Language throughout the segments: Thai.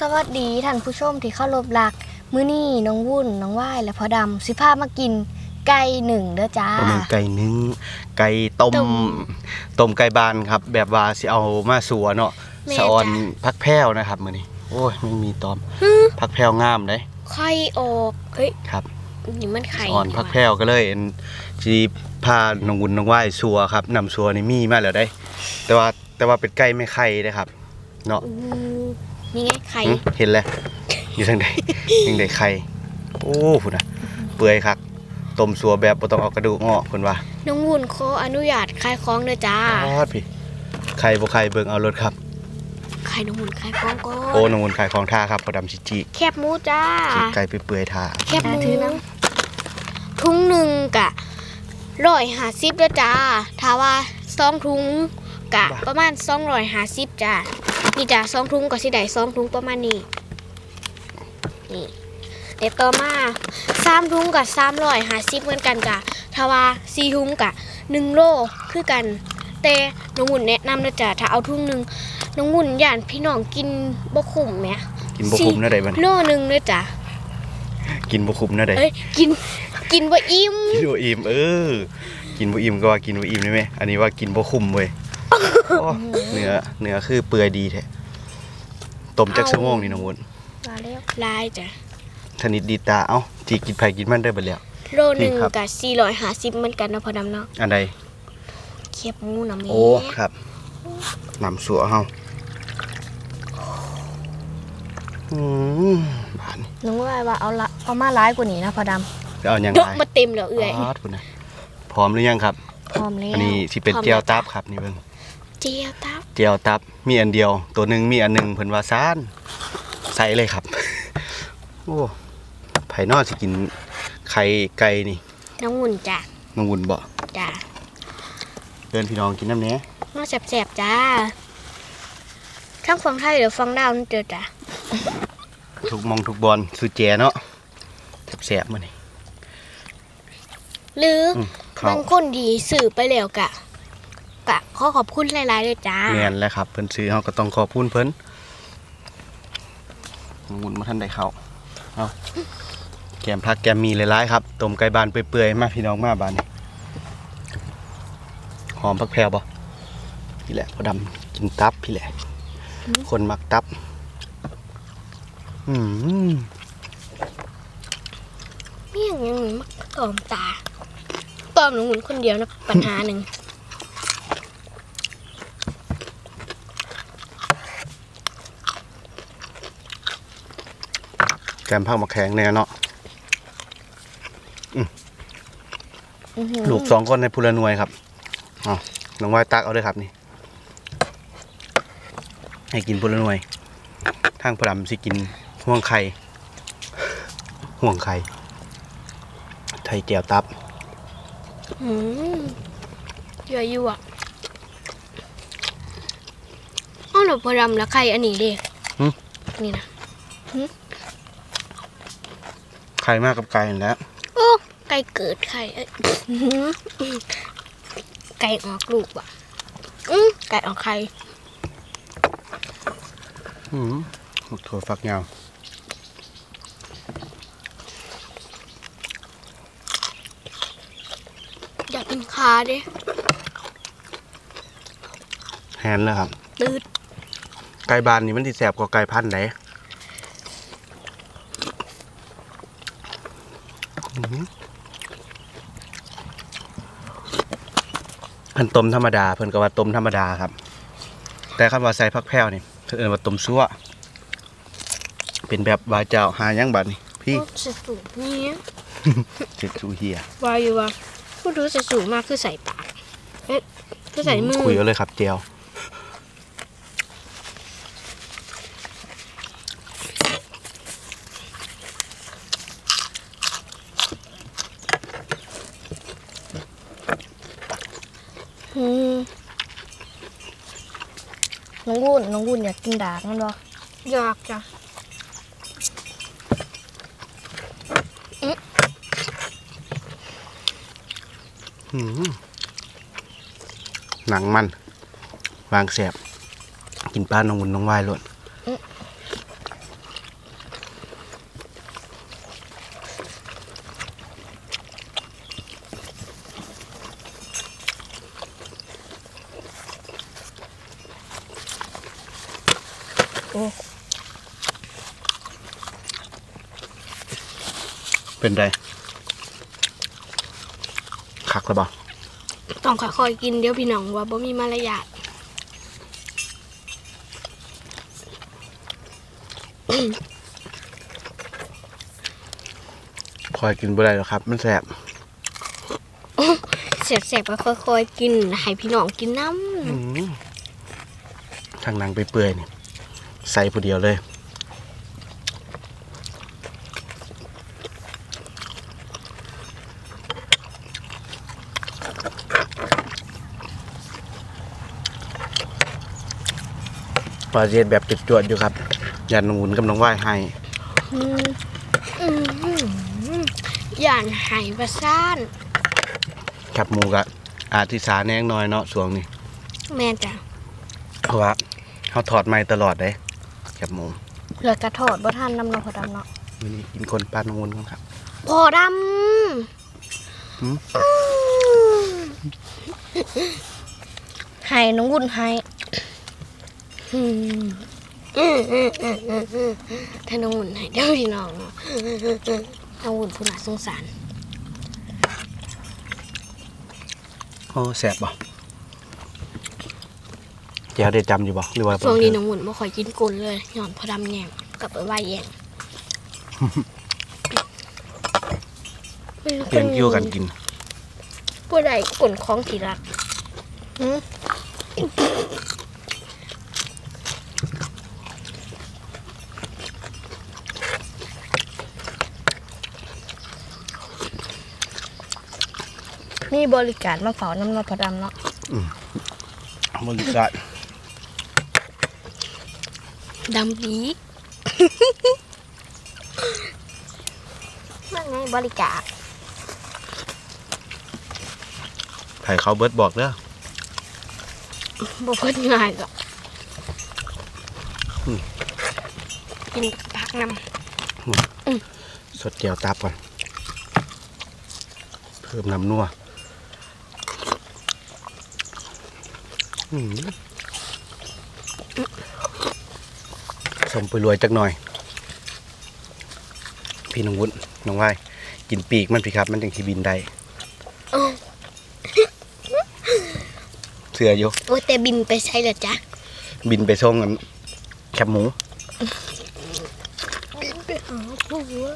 สวัสดีท่านผู้ชมที่เข้ารบหลัก มื้อนี้น้องวุ่นน้องว่ายและพ่อดำสิพามากินไก่หนึ่งเด้อจ้าบ่แม่นไก่นึ่งไก่ต้มต้มต้มไก่บานครับ แบบว่าสิเอามาสัวเนาะแม่สะออนจ้ะ พักแพ้วนะครับมื้อนี้โอ้ยไม่มีตอมพักแพ้วงามเด้ไข่ออกเฮ้ยครับนี่มันไข่สะออนพักแพ้วก็เลยเอ็นสิพาน้องวุ่นน้องว่ายสัวครับนำสัวนี่มีมาแล้วได้ แต่ว่าแต่ว่าเป็นไก่ไม่ไข่เด้ครับ เนาะ อืม นี่ไงไข่หึเห็นแล้วอยู่ทางใด ทางใดไข่โอ้พุ่นน่ะเปื่อยคักต้มสัวแบบบ่ต้องเอากระดูกออกเพิ่นว่าน้องวุ่นขออนุญาตขายของเด้อจ้าทอดพี่ไข่บ่ไข่เบิ่งเอารถครับไข่น้องวุ่นขายของก่อนโอ้นงวนขายของท่าครับพอดำชิจิแคบหมูจ้า จิไก่ไปเปื่อยท่าแคบหมูทุงหนึ่งกะร้อยห้าสิบแล้วจ้าถ้าว่าสองทุงกะประมาณสองร้อยห้าสิบจ้า นี่จ้าสองทุงก็สิได้สองทุงประมาณนี้นี่เดี๋ยวต่อมาสามทุงกับสามร้อยห้าสิบเหมือนกันกะถ้าว่าสี่ทุงกะหนึ่งโลคือกัน แต่น้องหมุนแนะนำนะจ้าถ้าเอาทุ่งหนึ่งน้องหมุนย่านพี่น้องกินบ่คุ้มไหมกินบ่คุ้มนะใดบัดนี้โลหนึ่งเลยจ้ากินบ่คุ้มนะใดเอ้ยกินกินบ่อิ่มกินบ่อิ่มเออกินบ่อิ่มก็ว่ากินบ่อิ่มได้ไหมอันนี้ว่ากินบ่คุ้มเว้ย โอ้เนื้อเนื้อคือเปื่อยดีแท้ต้มจักชั่วโมงนี่น้องวนมาแล้วลายจ้ะชนิดดีตาเอ้าจีกินไผกินมันได้เบิดแล้ว โลหนึ่งนี่ครับ กับสี่ร้อยห้าสิบเหมือนกันนะพอดำเนาะอันใดเคียบหมูน้ำเมโอ้ครับน้ำสัวเฮาอืมบานนี่นึกว่าว่าเอาละเอามาร้ายกว่านี้นะพอดจะเอาหยังำยกไงมาเต็มแล้วเอื่อยอ๋อพุ่นน่ะพร้อมหรือยังครับ พร้อมแล้วอันนี้สิเป็นพร้อมเจียวแล้ตับครับนี่เบิ่ง เจียวตับเจียวตับมีอันเดียว ตัวหนึ่งมีอันหนึ่งเพิ่นว่าซ่านใส่เลยครับ โอ้ไผนอสิกินไข่ไก่นี่ น้องหุ่นจ้ะน้องวุ่นบ่จ้ะเดินพี่น้องกินน้ำเนี้ยน่าแสบๆจ้าทั้งฟังไทยหรือฟังดาวนี่เจอจ้ะทุกหมองทุกบอลสุดแจเนาะแซ่บๆมื้อนี้หรืออืมเขาบางคนดีสื่อไปแล้วกะ กะขอขอบคุณหลายๆเลยจ้าแม่นแล้วครับ เพิ่นซื้อเฮาก็ต้องขอบคุณเพิ่นน้องวุ่นมาทันได้เข้าเอาแกมผักแกมมีหลายๆครับต้มไก่บานเปื่อยๆมาพี่น้องมาบานนี้หอมผักแพรวบ่พี่แหละพอดำกินตับพี่แหละ คนมักตับ อืมเมี่ยงยังหนูมักตอมตาตอมหนูหุ่นคนเดียวนะปัญหาหนึ่ง แกมผักมะแข็งเนี่ยเนาะอื้อหือลูกสองคนในพูละหน่วยครับอ๋อน้องวายตักเอาเลยครับนี่ ให้กินพูละหน่วย ทางพระดำสิกินห่วงไข่ ห่วงไข่ ไทยเจียวตับอืมเยอะอยู่อะอ้าวหนูพอดำแล้วใครอันนี้ดิหึนี่นะไข่มากกับไก่นั่นแหล้ว โอ้ไก่เกิดไข่เอ้ยอื้อหือไก่ออกลูกว่ะอืมไก่ออกไข่อืมหมกถั่วฝักยาวอยากกินคาดิแฮนแล้วครับตืดไก่บานนี่มันสิแสบกว่าไก่พันธุ์ไหน อื้อหือเพิ่นต้มธรรมดา เพิ่นก็ว่าต้มธรรมดาครับ แต่คำว่าใส่ผักแพรวนี่เพิ่นเอิ้นว่าต้มซั่วเป็นแบบวาเจ้าหาหยังบัดนี่พี่โอ้จะสูงนี่เจ็ดจูเฮียวาอยู่ว่าพูดรู้จะสูงมากคือใส่ปากเอ๊ะคือใส่มือคุยเอาเลยครับเจียว อืมน้อง วุ่นน้องวุ่นอยากกินดากมันบ่อยากจ้ะอื้อหือหนังมันวางแสบกินปลาน้องวุ่นน้องวายล้วน เป็นไรคักหรือเปล่าต้องค่อยๆกินเดี๋ยวพี่น้องว่าบ่มีมารยาทคอยกินบ่ได้หรอกครับ มันแสบเสียบๆก็ค่อยๆกินให้พี่น้องกินน้อืมทางหนังไปเปื่อยๆนี่ใส่ผู้เดียวเลยาเจ็ดแบบจุดจวดๆอยู่ครับยันน้องหมุนกับน้องว่ายให้ำอืมอืมอืมย่านไห้ประซ่านครับหมูกะอาทิสาแนงน้อยเนาะช่วงนี้แม่นจ้ะเพราะว่าเขาถอดไม้ตลอดเลยครับหมูเหลือกระถอดบ่ทันน้ำนองพอดำเนาะวันนี้กินคนปลาน้องหมุนกันครับพอดหืมำให้น้องวุ่นให้ อืมอืมอืมอืมอืมอืมถ้าน้องวุ่นให้เดี๋ยวพี่น้องเนาะน้องวุ่นผู้น่าสงสารโอ้แสบบ่เจ้าได้จำอยู่บ่หรือว่าช่วงนี้น้องวุ่นบ่ค่อยกินกุนเลยหย้อนพอดำแยงกับไปไหวแยงเปลี่ยนคิวกันกินผู้ใดกุนของที่รัก มมีบริการมาเฝ้าน้ำนอพอดำเนาะบริการดำดีนั่นไงบริการไผ่เขาเบิร์ดบอกเด้อบ่เพิ่นง่ายหรอกอืมกินผักน้สดเจียวตับก่อน เพิ่มน้ำนัวอืม สมไปรวยจักหน่อย พี่น้องวุ้นน้องว่ายกินปีกมันพี่ครับ มันจังที่บินได้ำอ้าวเสืออยู่โอ้แต่บินไปใช่เหรอจ๊ะ บินไปส่งกันแคบหมูบินไปหาผัว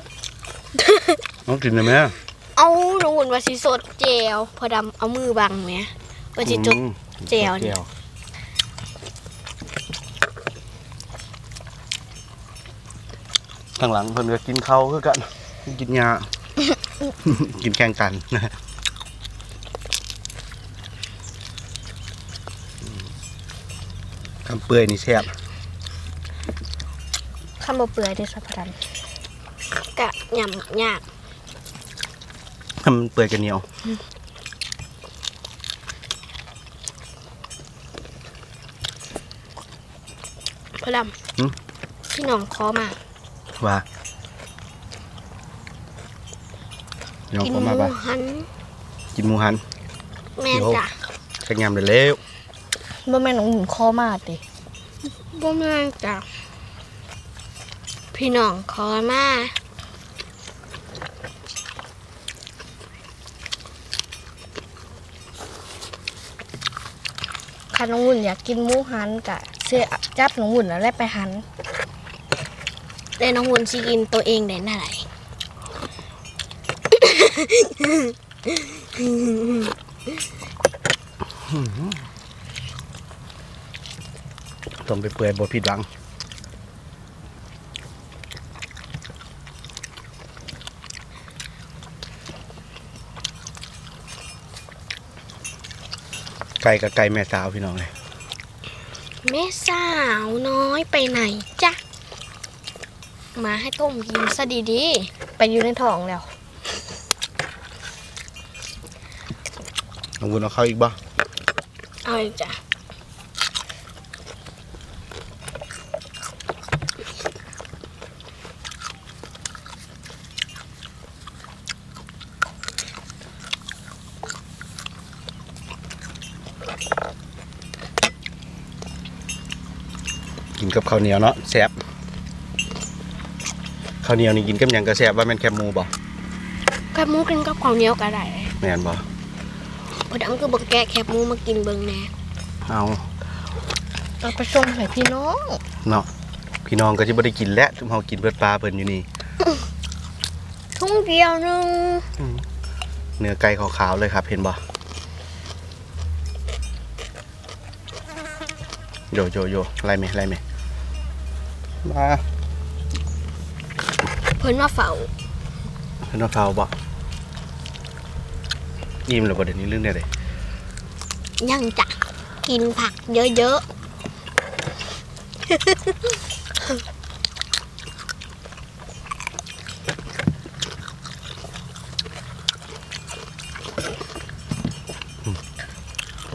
น้องกินได้ไหมเอาหนูหุ่นว่าสิสดเจลพอดำเอามือบังไหมว่าสิจด อืมแจ่วนี่แจ่วข้างหลังเพิ่นก็กินข้าวคือกัน กินยา กินแข่งกันนะคำเปื่อยนี่แซ่บคำบ่เปื่อยเด้อสัพพะดำกะยำยากคำมันเปื่อยกันเหนียว พอดหึำพี่น้องขอมาว่าน้องกินก็หมามูปะหันกินหมูหัน แม่นโยจ้ะสักยามเลยแล้วบ่แม่นของหมุนคอมาติบ่แม่นจ้ะพี่น้องขอมาคันน้องหมุนอยากกินหมูหันกะ เสื้อจับน้องหมุนแล้วแลไปหันแต่น้องหุ่นสิกินตัวเองได้น่าไหรต้มไปเปื่อยบดผิดหวังไก่กับไก่แม่สาวพี่น้องเลย แม่สาวน้อยไปไหนจ๊ะ มาให้ต้มกินซะดีไปอยู่ในท้องแล้ว น้องวุ้นเอาเข้าอีกบ่ๆเอาอีกจ้ะ กินกับข้าวเหนียวเนาะแซ่บข้าวเหนียวนี่กินกับหยังก็แซ่บว่าแม่นแคบหมูบ่แคบหมูกินกับข้าวเหนียวก็ได้แม่นบ่พอดำคือบ่แกะแคบหมูมากินเบิ่งแหน่เอาเอาไปส่งให้พี่น้องเนาะพี่น้องก็สิบ่ได้กินแล้วทุกเฮากินเบิดปลาเพิ่นอยู่นี่ทุ่งเดียวหนึงเนื้อไก่ขาวๆเลยครับเห็นบ่โยโยโยไล่ไหมไล่ไหม มาเพิ่นมาเฝ้าเห็นว่าเผาบ่ยิ้มแล้วบ่เดี๋ยวนี้เรื่องเนี้ยเลยยังจะกินผักเยอะ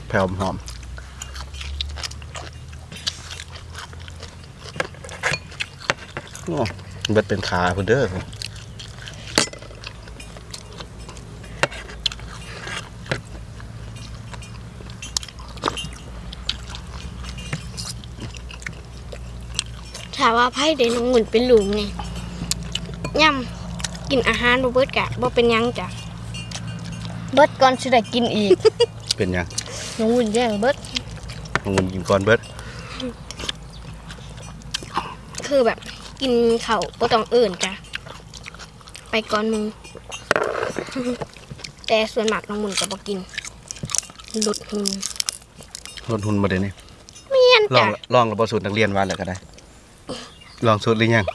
แผ่วหอมโอ้ เบิดเป็นขาพุ่นเด้อๆถ้าว่าไผได้น้องหุ่นเป็นลุงนี่ย่ำกินอาหารบ่เบิดกะบ่เป็นหยังจ้ะเบิดก่อนสิได้กินอีก เป็นหยังน้องวุ่นแย่งเบิดลงเงินกินก่อนเบิดคือแบบ กินข้าวบ่ต้องเอื่นจ้ะไปก่อนหมึง แต่ส่วนมากน้องมุนจะบ่กินหลุดหุนลดทุนมาเดี๋ยวนี้เมียนลองจ้ะลองระบสูตรนักเรียนวันแล้วก็ได้ ลองสูตรหรือยัง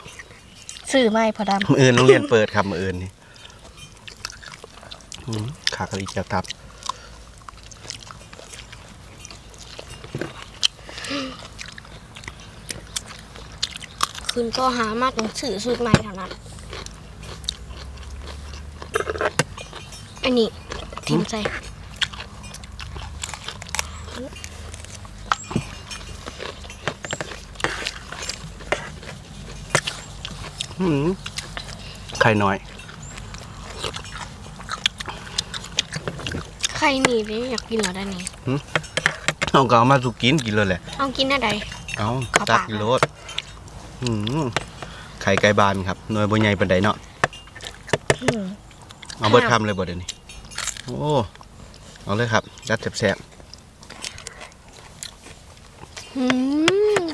ซื้อไม่พอดมืออื่นโรงเรียนเปิดครับมืออื่นนี่อืมขากะลีเจียวตับ คืนก็หามากต้องสื่อสูตรใหม่เท่านั้น อันนี้ทิมใส่อืมไข่น้อยใครนี่ดิอยากกินเหรอได้นี่เอาก็เอามาสุกินกินเลยแหละ เอากินอะไรเอาเข้าตักปากกินโลดอืม ไข่ไก่บานครับหน่วยบนใหญ่ปันไดเนาะำอืมเอาเบิดคำเลยบ่เดี๋ยวนี้โอ้เอาเลยครับจัดแซ่บอืมๆ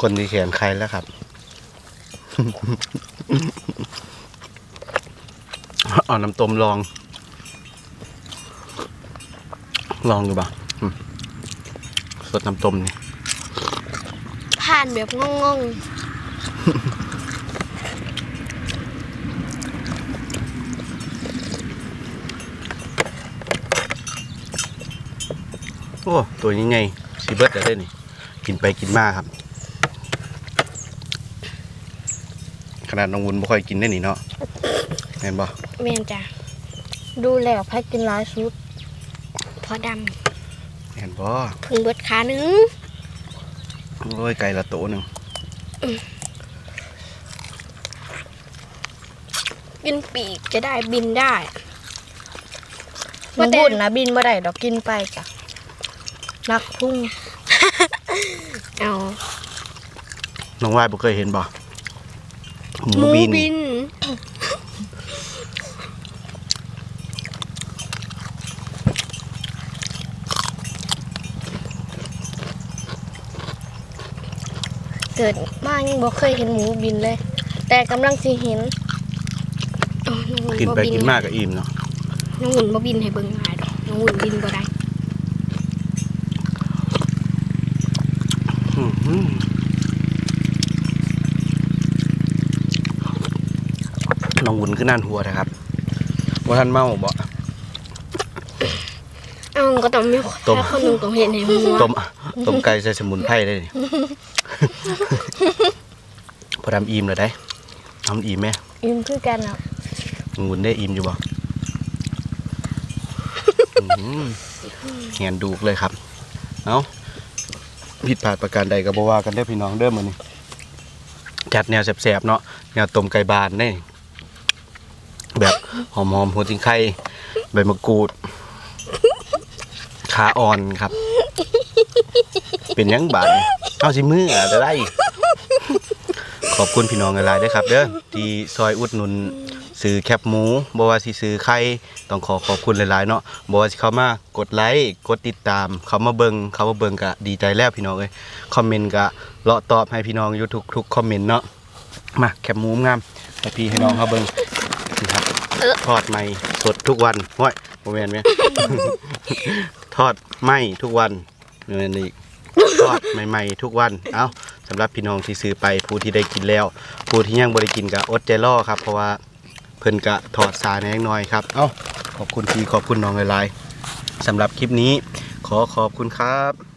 คนที่แขนใครแล้วครับ เอาน้ำต้มลอง ลองดูบ่าอืมสดน้ำต้มนี่ผ่านแบบงงโอ้ ตัวนี้ไงซีเบิร์ดได้นี่ กินไปกินมาครับ ขนาดน้องวุ้นบ่ค่อยกินได้นี่เนาะเห็นบ่ๆเมียนจ้ะดูแล้วแพ็กกินหลายชุดพอดเห็นบ่ำพึ่งเบิดขาหนึงโอ้ยไก่ละโตหนึ่งกินปีกจะได้บินได้น้องวุ่นนะบินมาได้ดอกกินไปจ้ะนักพุ่งเอาน้องวายบ่เคยเห็นบ่ หหมูมูบินบิน เกิดมายังบ่เคยเห็นหมูบินเลย แต่กำลังสิเห็นเอาน้องหุ่กินไปบ่บิกินมากก็อิ่มเนาะน้องหุ่นบ่บินให้เบิ่งหายดอกน้องหุ่นบินบ่ได้อื้อหือ น้องวุ้นคือนั่นหัวนะครับว่าท่านเมาบ่เอ้าก็ต้องมีต้มแค่คนหนึงต้องเห็นให้หัวต้มต้มไก่ใส่สมุนไพรได้นี่พอทำอิ่มเลยได้ทำอิ่มไหมอิ่มคือกันอะน้องวุ้นได้อิ่มอยู่บ่อื้อหือแหนดูกเลยครับ เอาผิดพลาดประการใดก็บ่ว่ากันเด้อพี่น้องเด้อมื้อนี้จัดแนวแสบๆเนาะแนวต้มไก่บานนี่ แบบหอมๆหัวจิงไข่ใบมะกรูดขาอ่อนครับ เป็นยังบาดนี่เอาสิมืออะจะได้ ขอบคุณพี่น้องหลายๆด้วยครับเด้อที่ซอยอุดหนุนซื้อแคบหมูบ่ว่าสิซื้อไข่ต้องขอขอบคุณหลายๆเนาะบ่ว่าสิเข้ามากดไลค์กดติดตาม เขามาเบิ่งเขามาเบิ่งก็ดีใจแล้วพี่น้องเอ้ยคอมเมนต์ก็เลาะตอบให้พี่น้องอยู่ทุกทุกคอมเมนต์เนาะมาแคบหมูงามให้พี่ให้น้องเขาเบิง ทอดใหม่สดทุกวันห้อยบ่แม่นไหมทอดไม้ทุกวันนี่นอีกทอดใหม่ๆทุกวัน เอ้าสำหรับพี่น้องที่ซื้อไปผู้ที่ได้กินแล้ว ผู้ที่ยังบ่ได้กินก็อดใจรอครับ เพราะว่าเพิ่นก็ถอดสาแนงน้อยครับ เอ้าขอบคุณพี่ขอบคุณน้องหลายๆสำหรับคลิปนี้ ขอขอบคุณครับ